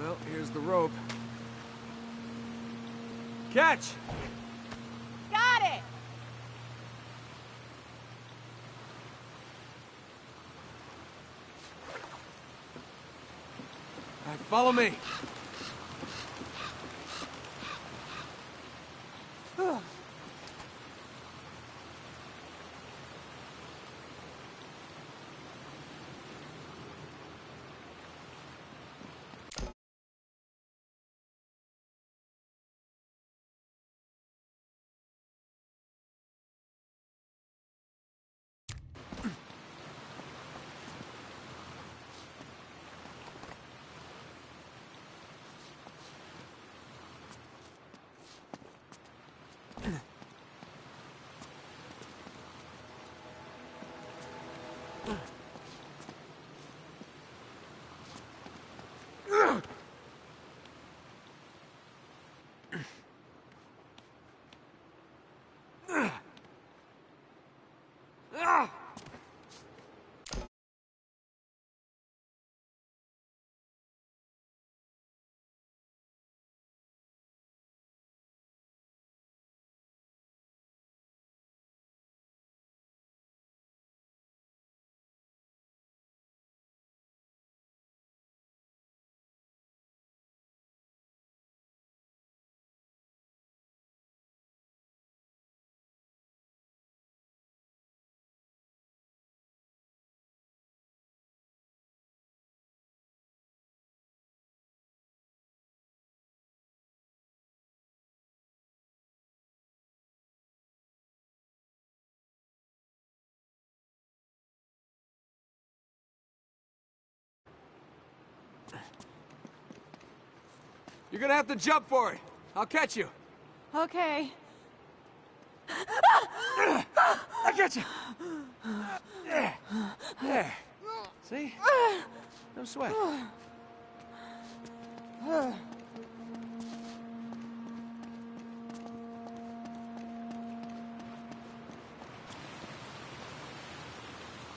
Well, here's the rope. Catch! Got it! Right, follow me. You're gonna have to jump for it. I'll catch you. Okay. I get you. There. There. See? No sweat.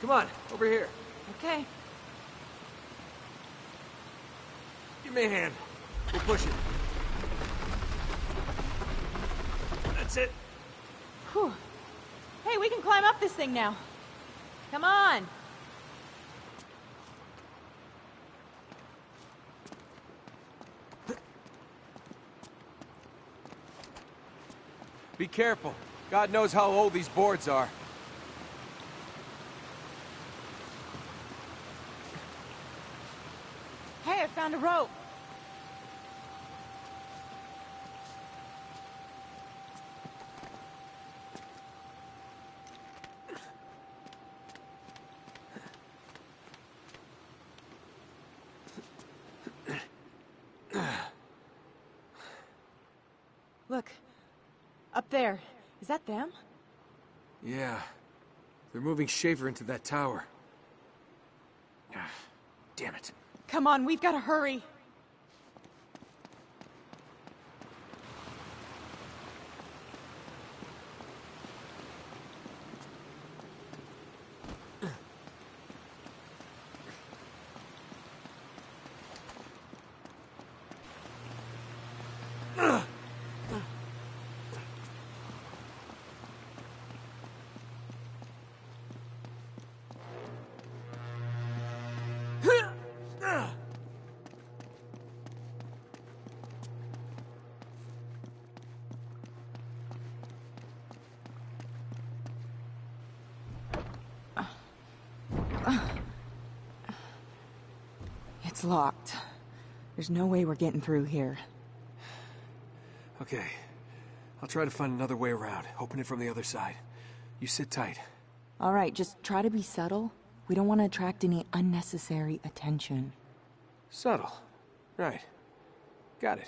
Come on, over here. Okay. Give me a hand. We'll push it. That's it. Whew. Hey, we can climb up this thing now. Come on. Be careful. God knows how old these boards are. Hey, I found a rope. Look. Up there. Is that them? Yeah. They're moving Schaefer into that tower. Ah, Damn it. Come on, we've got to hurry. It's locked. There's no way we're getting through here. Okay. I'll try to find another way around. Open it from the other side. You sit tight. All right, just try to be subtle. We don't want to attract any unnecessary attention. Subtle. Right. Got it.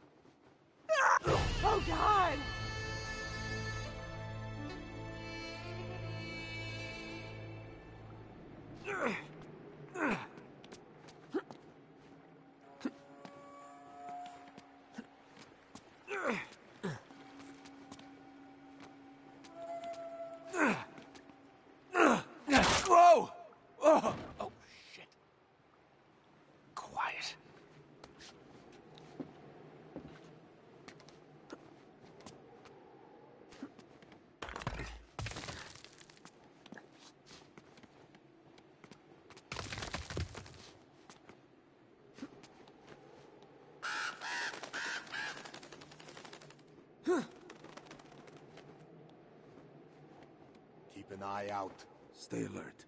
an eye out. Stay alert.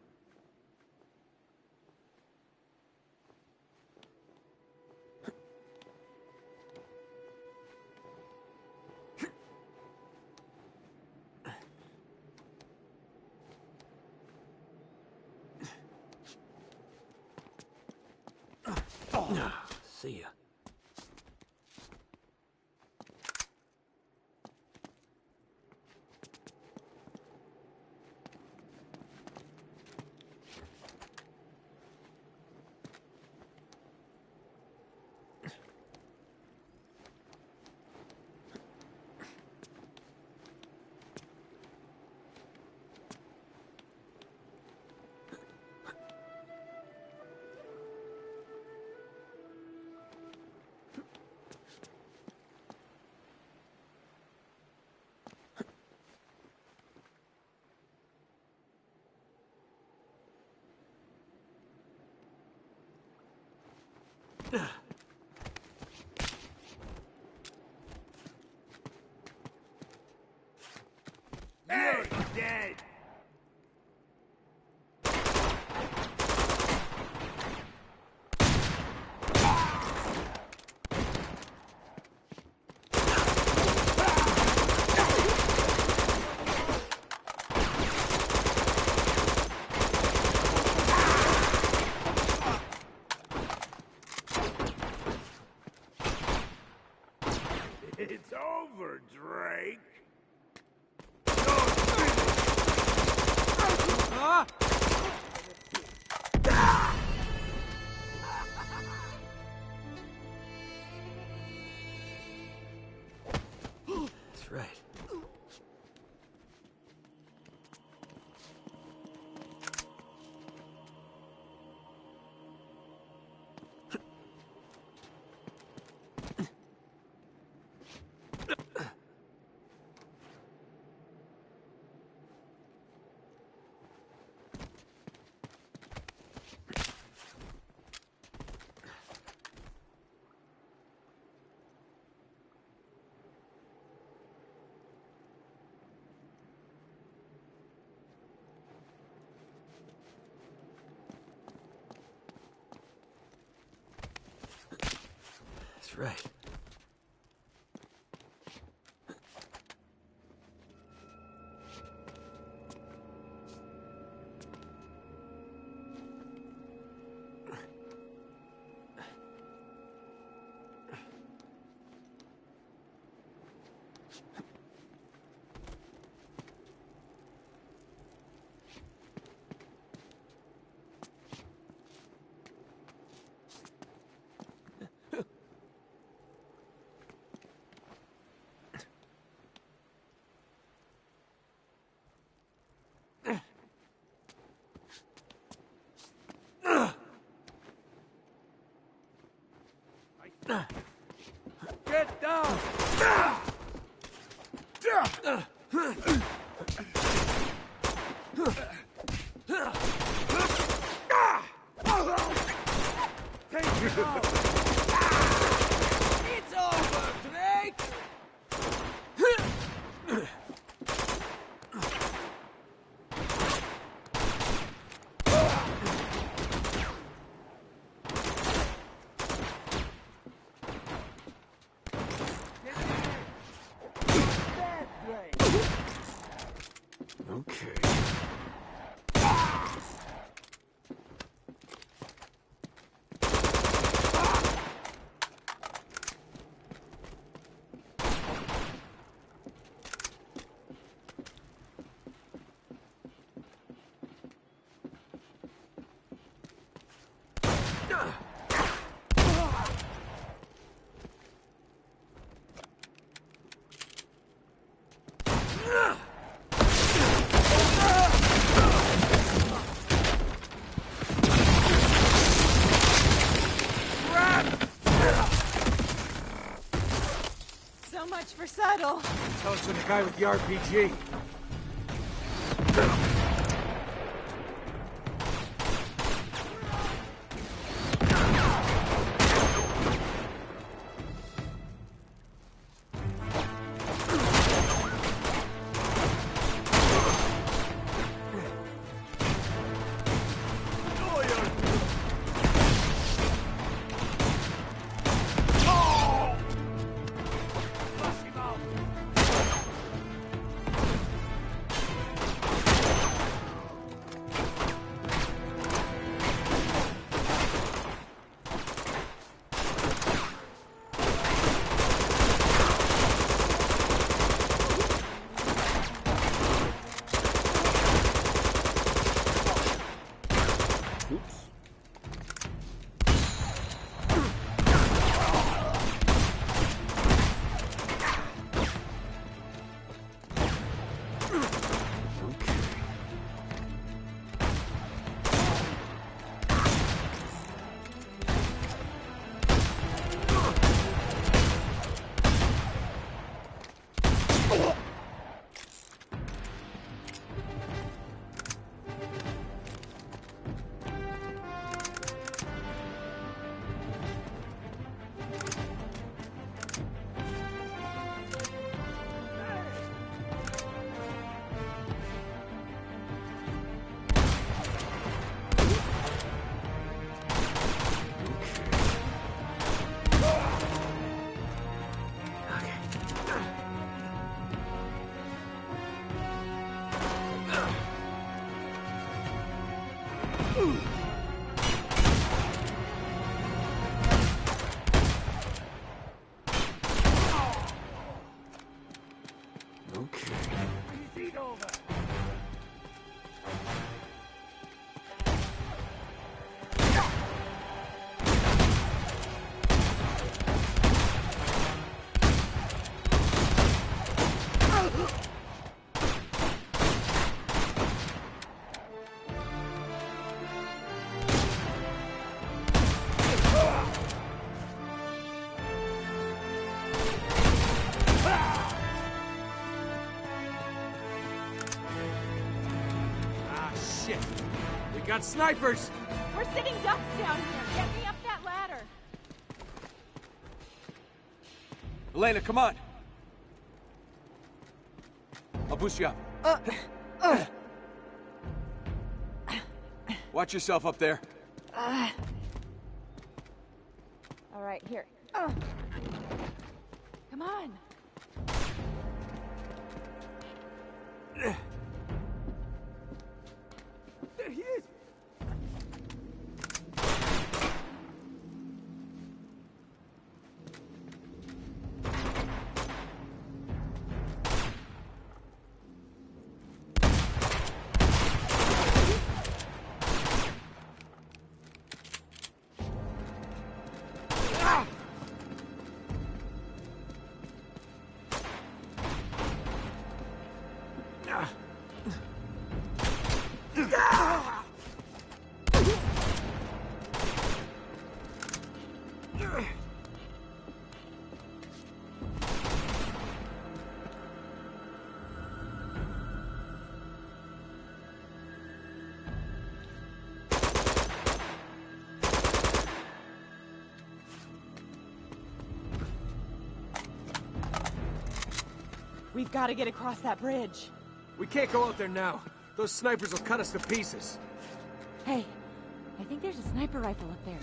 Yeah. That's right. Get down! Take it out! It's over, Drake! So subtle. Tell us to the guy with the RPG. Got snipers! We're sitting ducks down here. Get me up that ladder. Elena, come on! I'll boost you up. Uh, uh, uh. Watch yourself up there. All right, here. Uh. Come on. There he is. We've got to get across that bridge. We can't go out there now. Those snipers will cut us to pieces. Hey, I think there's a sniper rifle up there.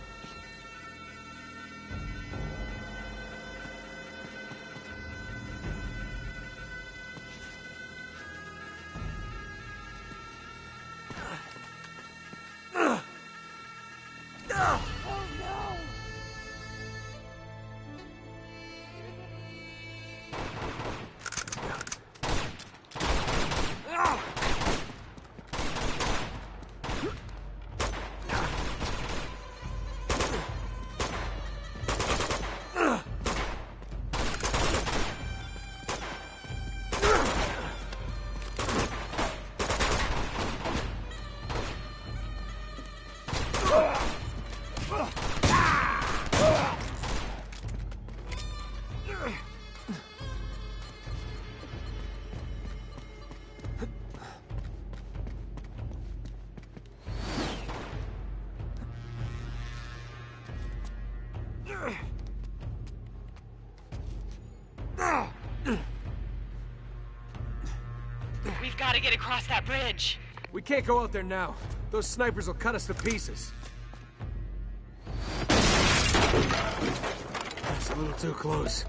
To get across that bridge. We can't go out there now. Those snipers will cut us to pieces. That's a little too close.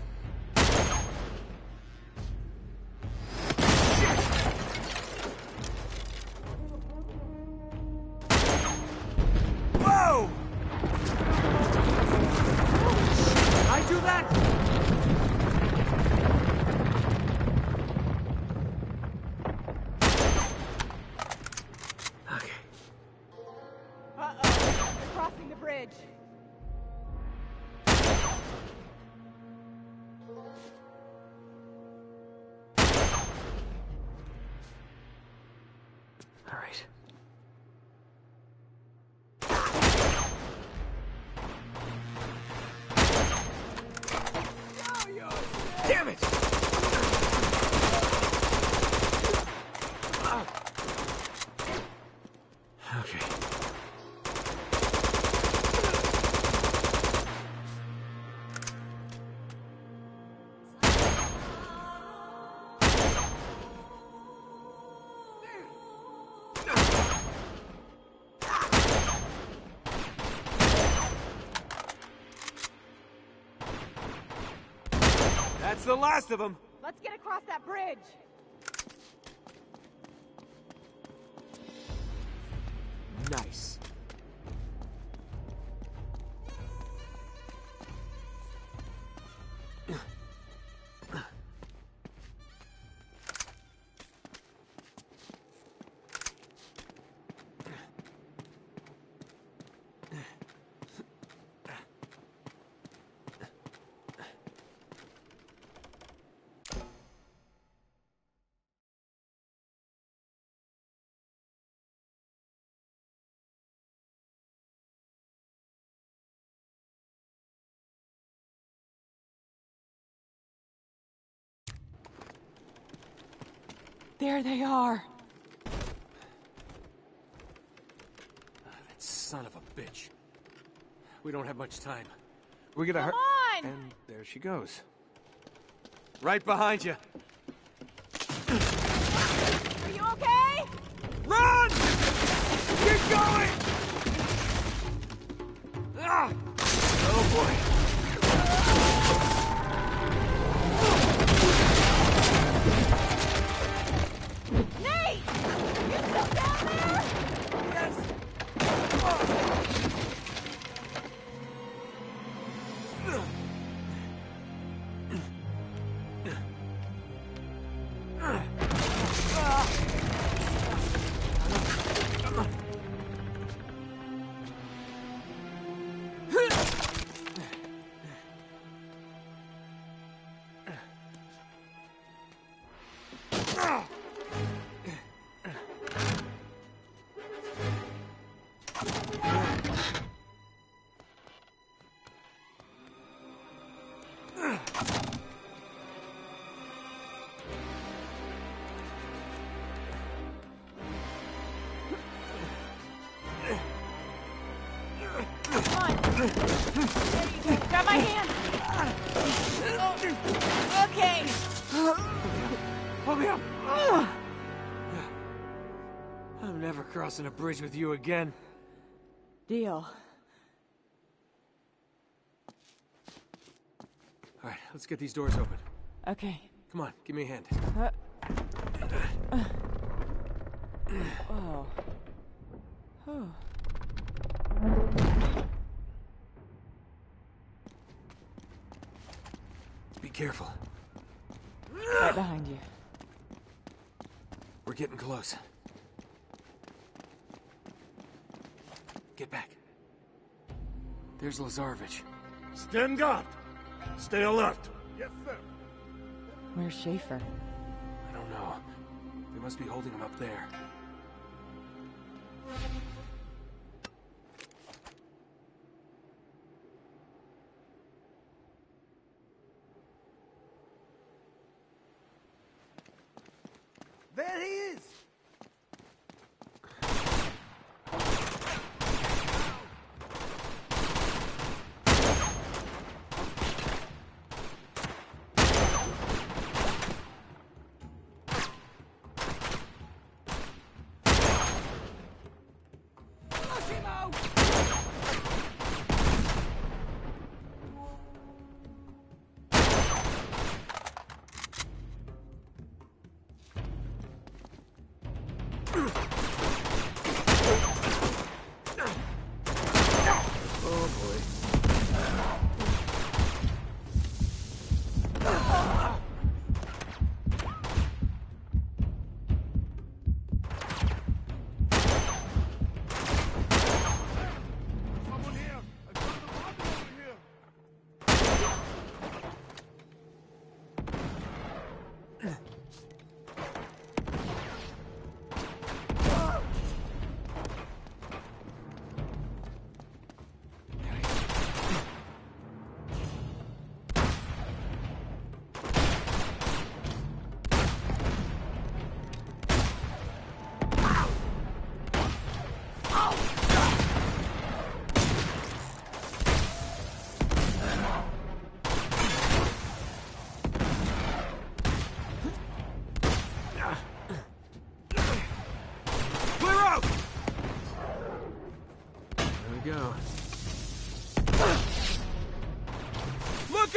That's the last of them. Let's get across that bridge. There they are. That son of a bitch. We don't have much time. We're gonna hurt. Come on! And there she goes. Right behind you. Are you okay? Run! Get going! Ah! Oh boy. Grab my hand. Oh, okay. Pull me up. I'm never crossing a bridge with you again. Deal. All right, let's get these doors open. Okay. Come on, give me a hand. Uh, oh. Oh. Careful. Right behind you. We're getting close. Get back. There's Lazarevic. Stand guard. Stay alert. Yes, sir. Where's Schaefer? I don't know. They must be holding him up there. There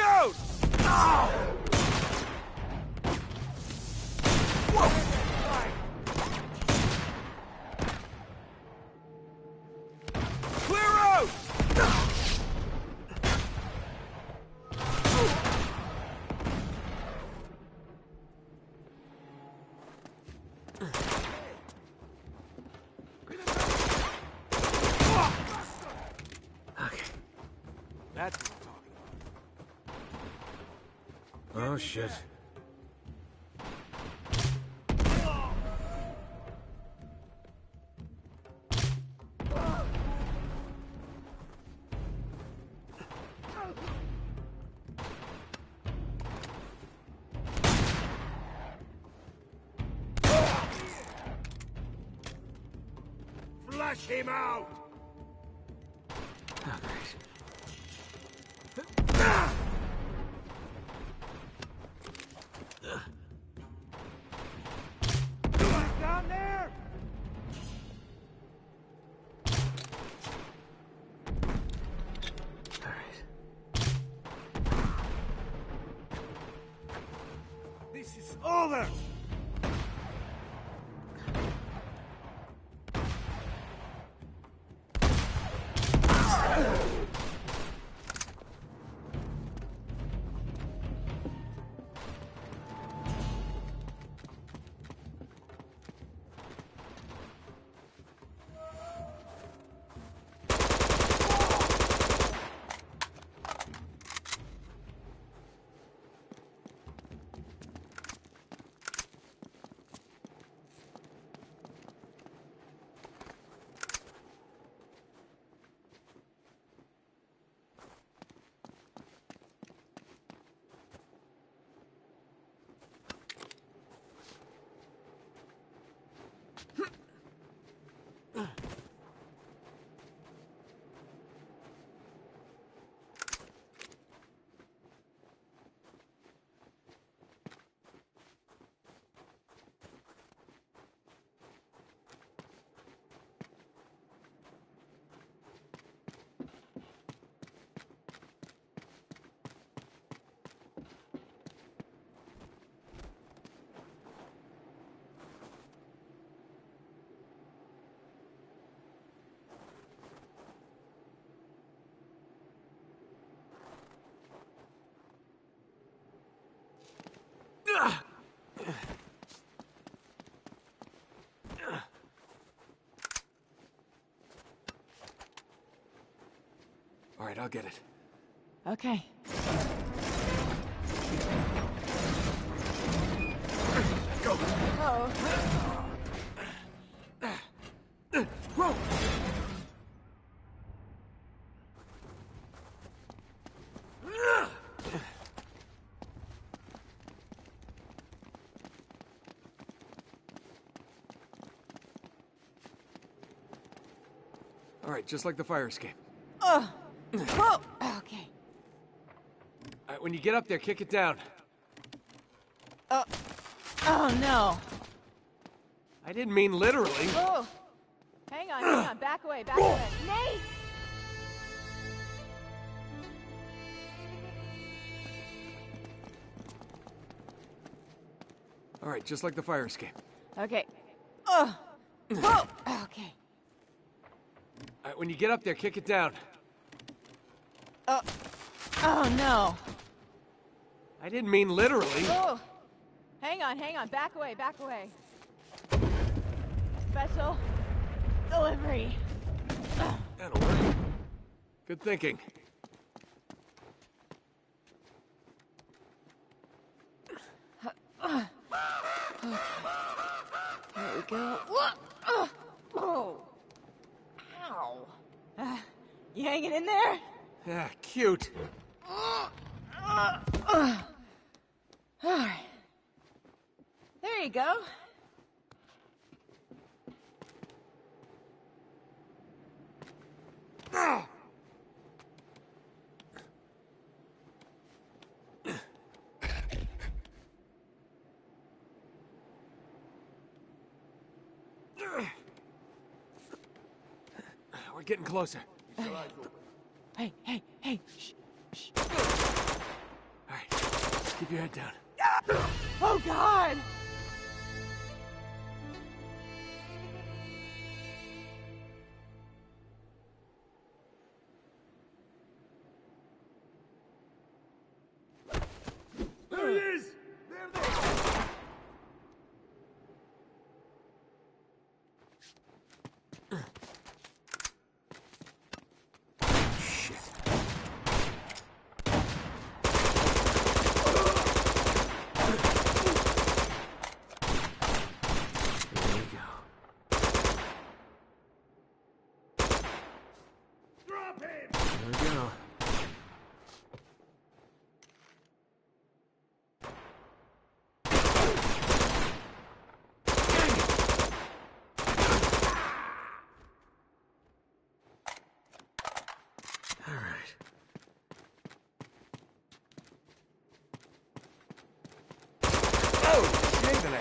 Shoot! Ah! Oh! Shit. Flush him out! All right, I'll get it. Okay. Go. Oh, Whoa! All right, just like the fire escape. Whoa. Oh, okay. All right, when you get up there, kick it down. Oh Oh, no. I didn't mean literally. Oh. Hang on, hang on. Back away, back away. Nate! All right, just like the fire escape. Okay. Oh. Whoa. Okay. All right, when you get up there, kick it down. Oh no. I didn't mean literally. Oh. Hang on, hang on. Back away, back away. Special delivery. That'll work. Good thinking. There we go. Oh. Ow. Uh, you hanging in there? Yeah, cute. All right. There you go. We're getting closer. Hey, hey, hey. Shh, shh. All right, keep your head down. Oh God!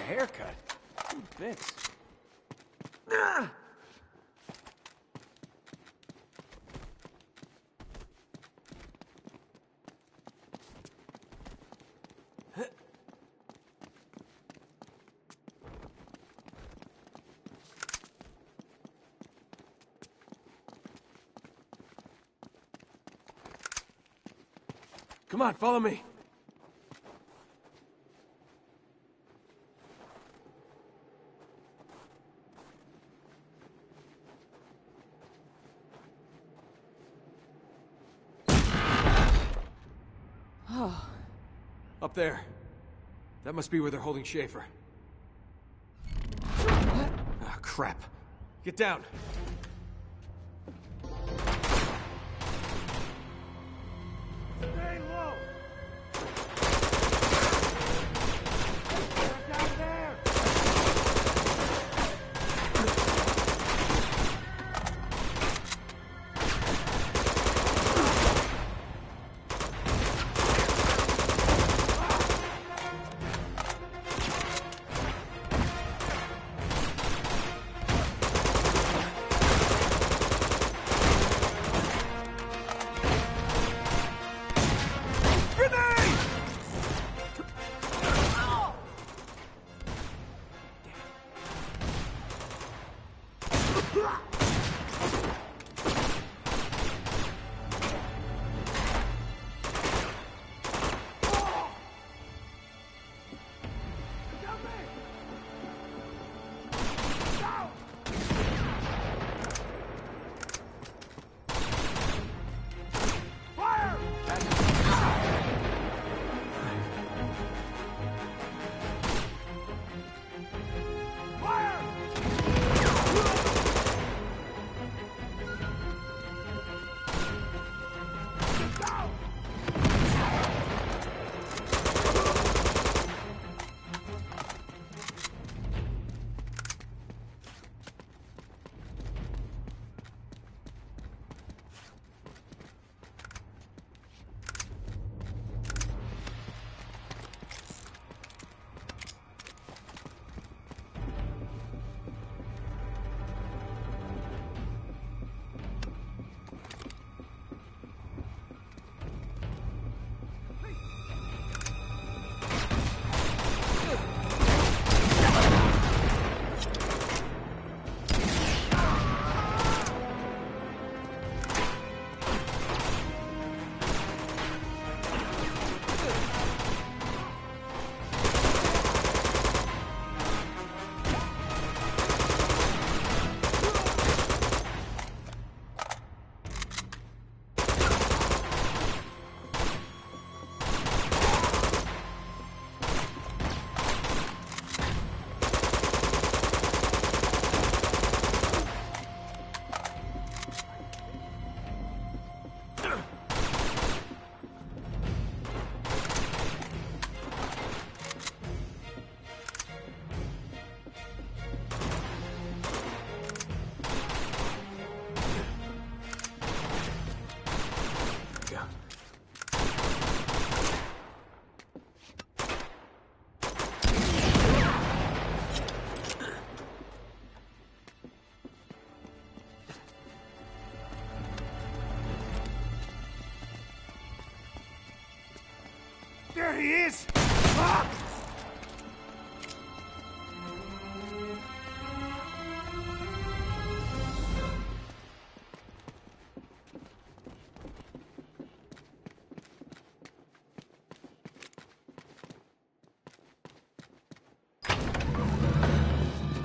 Haircut. Two bits. Ah! Come on, follow me. There. That must be where they're holding Schaefer. Ah, crap. Get down. He is! Ah!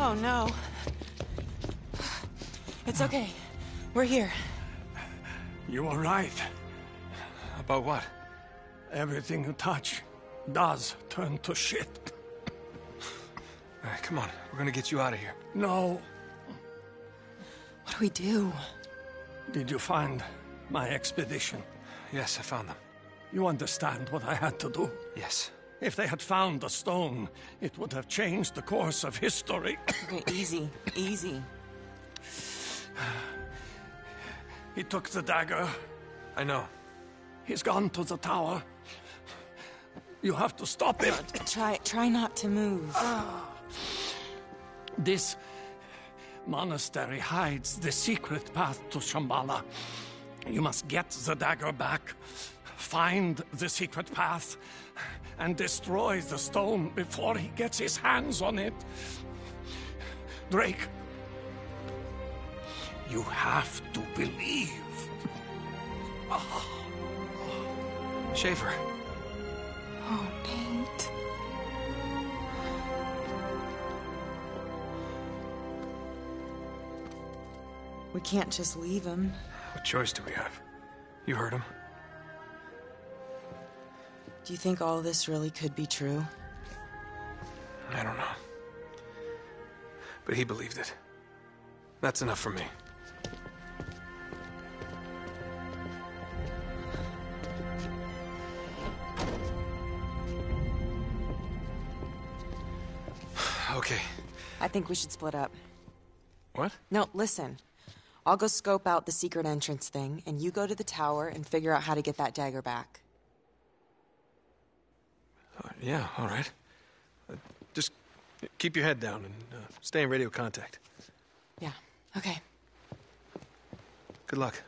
Oh no. It's okay. We're here. You are right. About what? Everything you touch does turn to shit. All right, come on. We're gonna get you out of here. No. What do we do? Did you find my expedition? Yes, I found them. You understand what I had to do? Yes. If they had found the stone, it would have changed the course of history. Okay, easy, easy. he took the dagger. I know. He's gone to the tower. You have to stop it. Try, try not to move. This monastery hides the secret path to Shambhala. You must get the dagger back, find the secret path, and destroy the stone before he gets his hands on it. Drake, you have to believe. Ah. Schaefer. Oh, Nate. We can't just leave him. What choice do we have? You heard him. Do you think all this really could be true? I don't know. But he believed it. That's enough for me. I think we should split up. What? No, listen. I'll go scope out the secret entrance thing, and you go to the tower and figure out how to get that dagger back. Uh, yeah, all right. Uh, just keep your head down and uh, stay in radio contact. Yeah, okay. Good luck.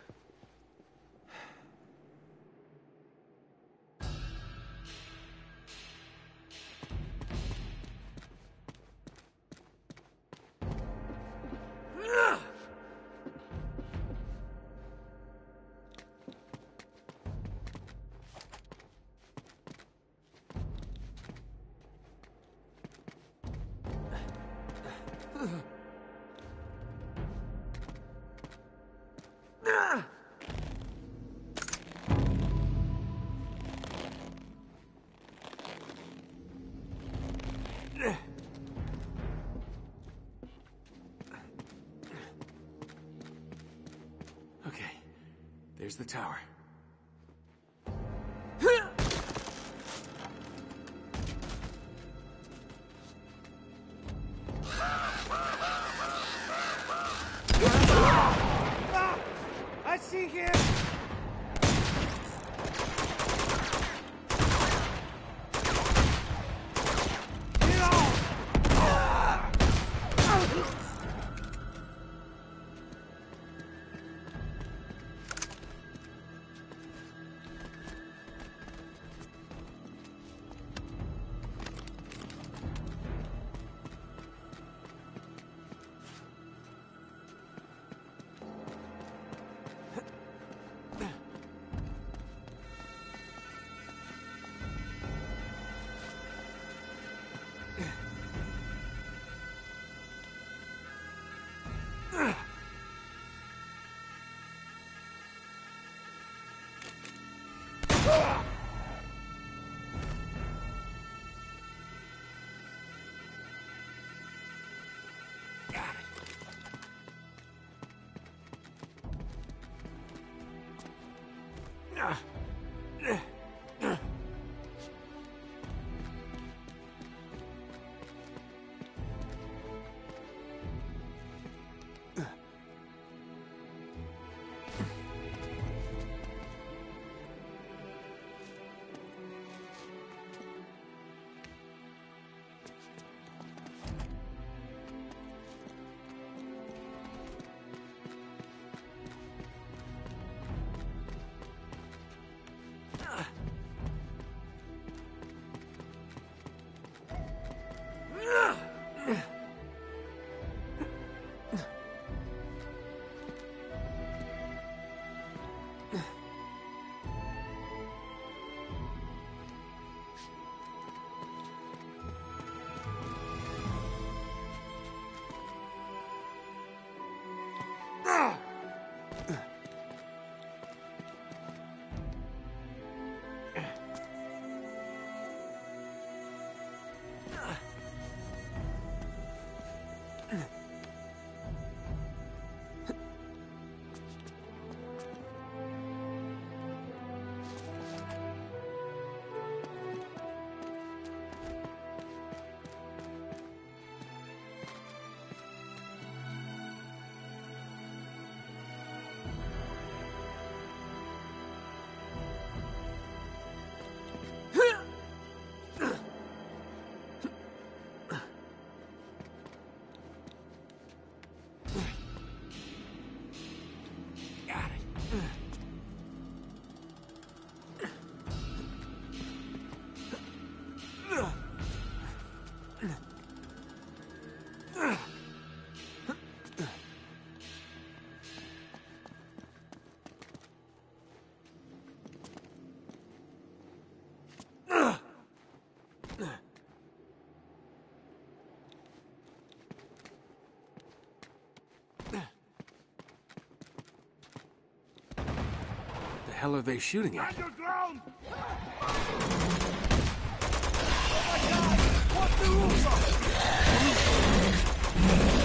See him! Hell are they shooting at? I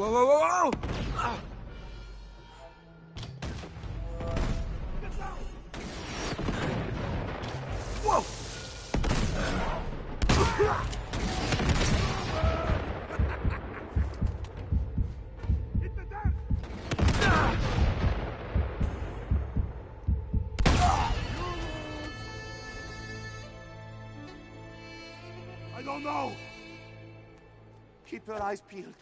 Whoa, whoa, whoa, whoa, whoa! Whoa! I don't know. Keep your eyes peeled.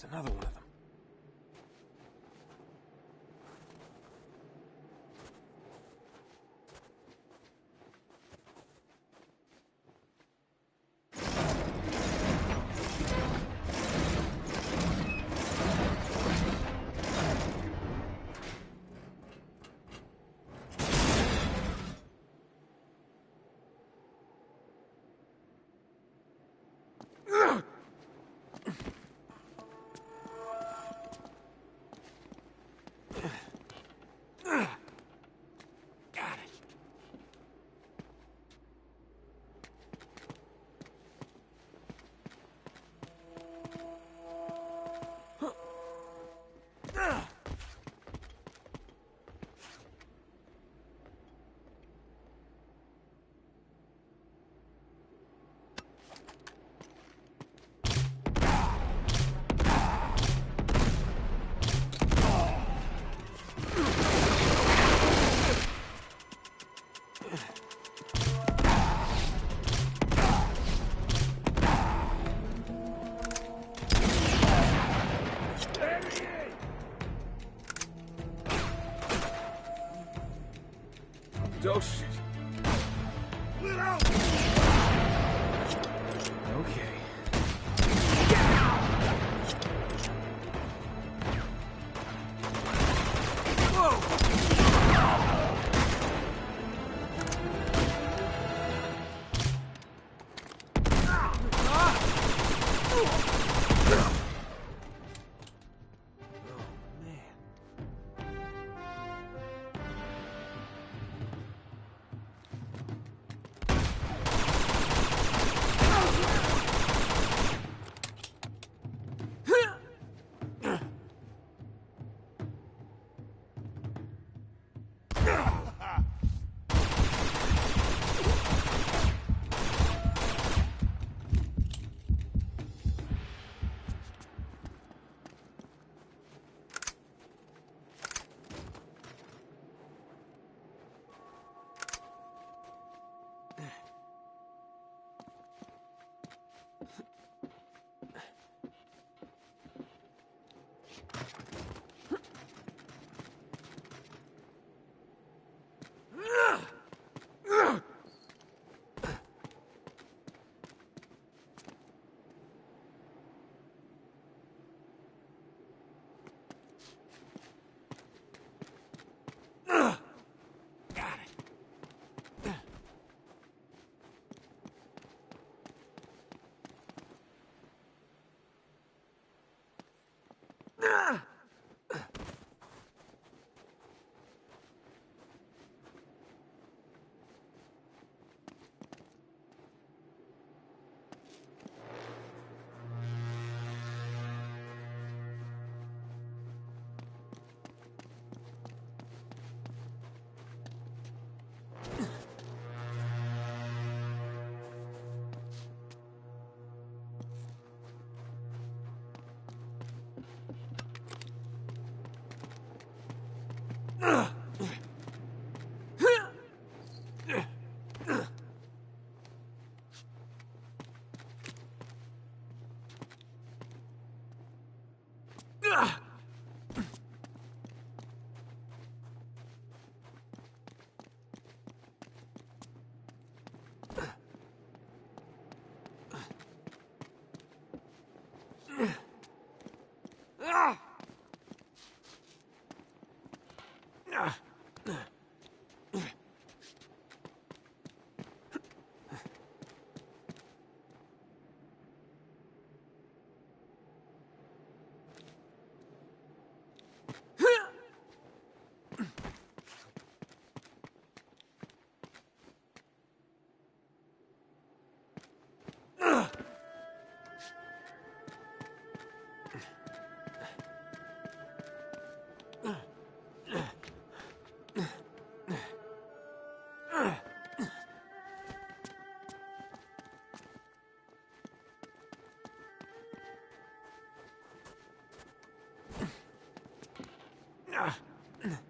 There's another one of Nate,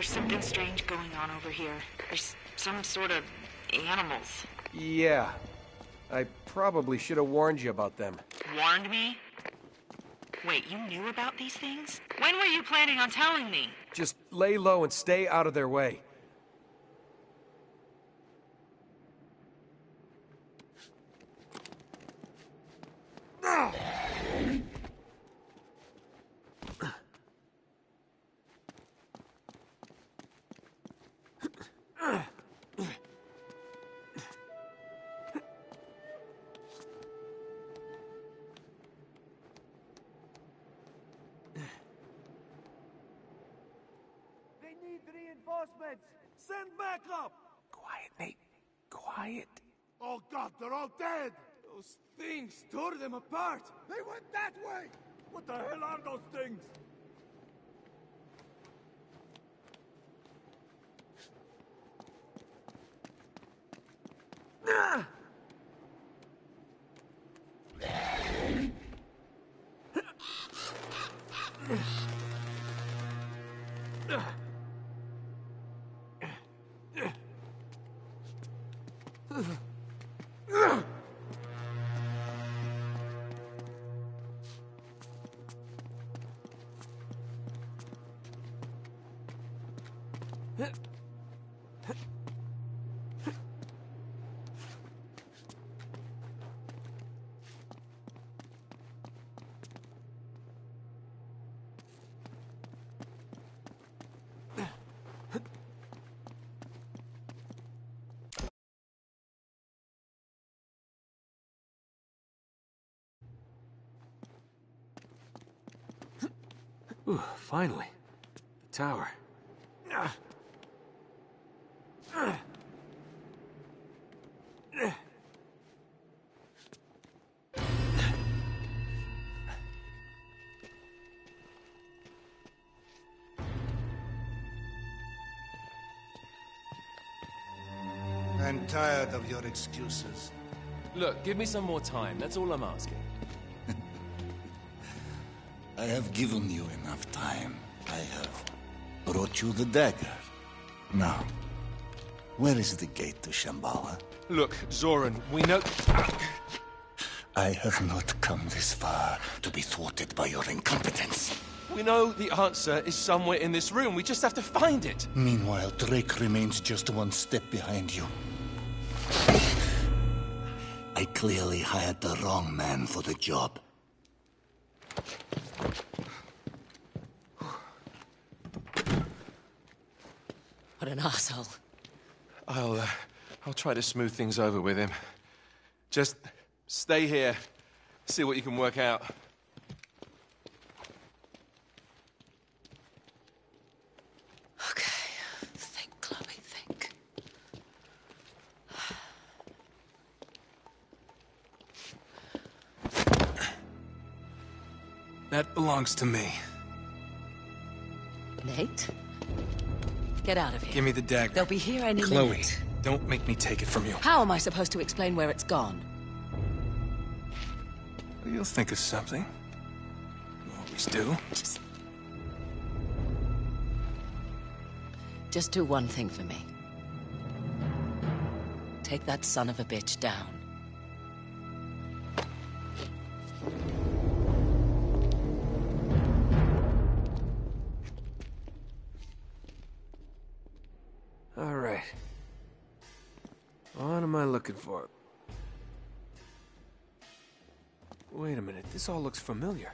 there's something strange going on over here. There's some sort of animals. Yeah. I probably should have warned you about them. Warned me? Wait, you knew about these things? When were you planning on telling me? Just lay low and stay out of their way. Send backup! Quiet, Nate. Quiet. Oh god, they're all dead! Those things tore them apart! They went that way! What the hell are those things? Finally. The tower. I'm tired of your excuses. Look, give me some more time. That's all I'm asking. I have given you enough time. I have brought you the dagger. Now, where is the gate to Shambhala? Look, Zoran, we know... I have not come this far to be thwarted by your incompetence. We know the answer is somewhere in this room. We just have to find it. Meanwhile, Drake remains just one step behind you. I clearly hired the wrong man for the job. What an asshole. I'll, uh, I'll try to smooth things over with him. Just stay here, see what you can work out. Okay. Think, Chloe, think. That belongs to me. Nate? Get out of here. Give me the dagger. They'll be here any Chloe, minute. don't make me take it from you. How am I supposed to explain where it's gone? You'll think of something. You always do. Just... Just do one thing for me. Take that son of a bitch down. Am I looking for? Wait a minute, this all looks familiar.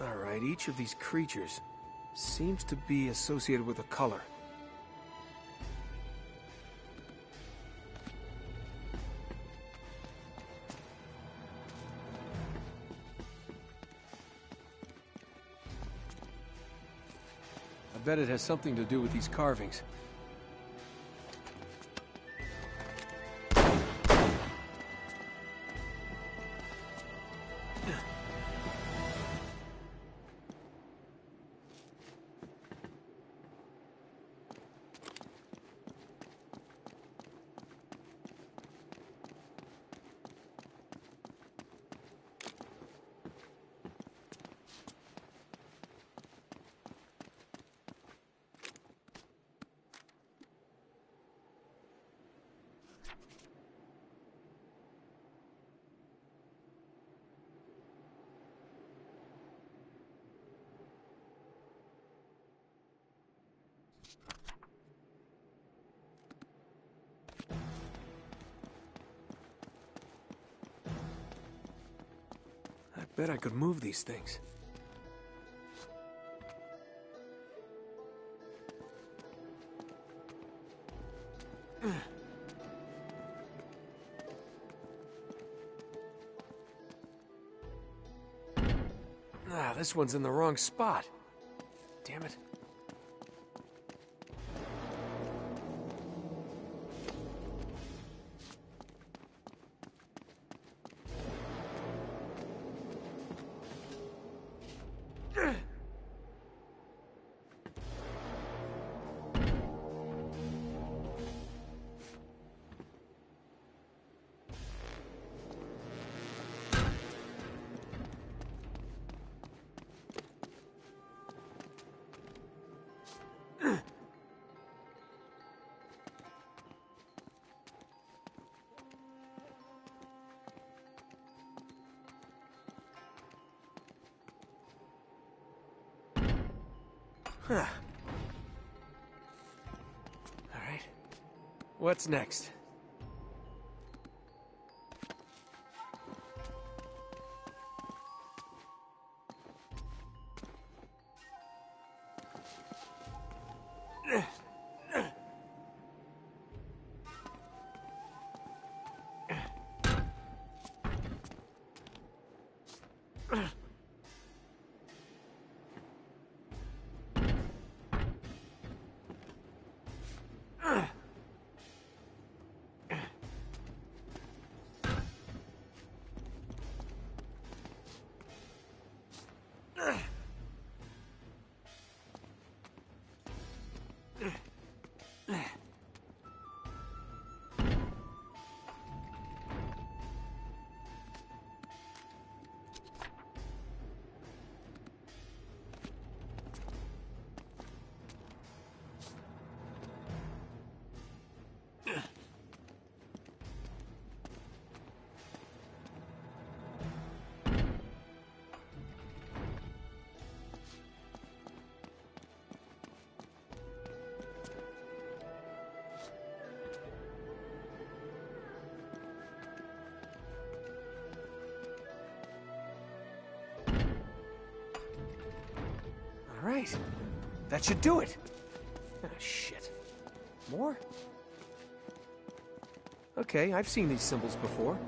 All right, each of these creatures seems to be associated with a color. I bet it has something to do with these carvings. Bet I could move these things. Ah, this one's in the wrong spot. Damn it. What's next? Right. That should do it. Ah, shit. More? Okay, I've seen these symbols before.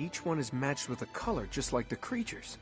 Each one is matched with a color just like the creatures.